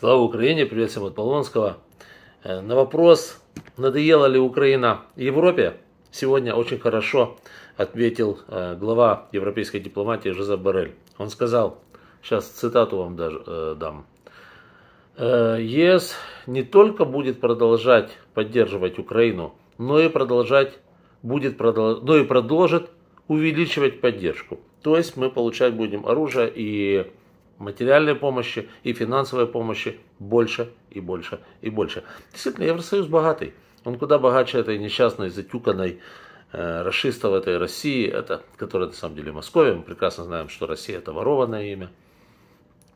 Слава Украине, привет всем от Полонского. Э, на вопрос, надоела ли Украина Европе, сегодня очень хорошо ответил э, глава европейской дипломатии Жозеп Барель. Он сказал, сейчас цитату вам даже э, дам. ЕС не только будет продолжать поддерживать Украину, но и продолжать будет продолжать, но и продолжит увеличивать поддержку. То есть мы получать будем оружие и материальной помощи и финансовой помощи больше и больше и больше. Действительно, Евросоюз богатый. Он куда богаче этой несчастной, затюканной э, расистов этой России, это, которая на самом деле Московия. Мы прекрасно знаем, что Россия это ворованное имя.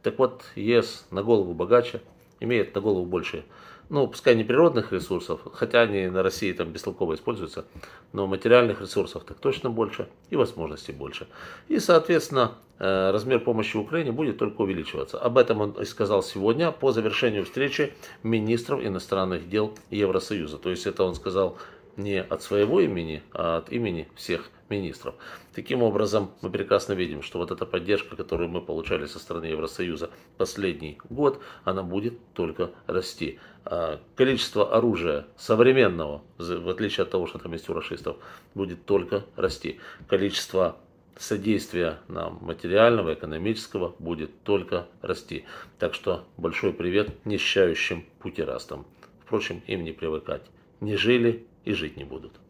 Так вот, ЕС на голову богаче, имеет на голову больше ну, пускай не природных ресурсов, хотя они на России там бестолково используются, но материальных ресурсов так точно больше и возможностей больше. И, соответственно, э, размер помощи Украине будет только увеличиваться. Об этом он и сказал сегодня по завершению встречи министров иностранных дел Евросоюза. То есть это он сказал не от своего имени, а от имени всех министров. Таким образом, мы прекрасно видим, что вот эта поддержка, которую мы получали со стороны Евросоюза последний год, она будет только расти. А количество оружия современного, в отличие от того, что там есть у расистов, будет только расти. Количество содействия нам материального, экономического будет только расти. Так что большой привет нищающим путерастам. Впрочем, им не привыкать. Не жили и жить не будут.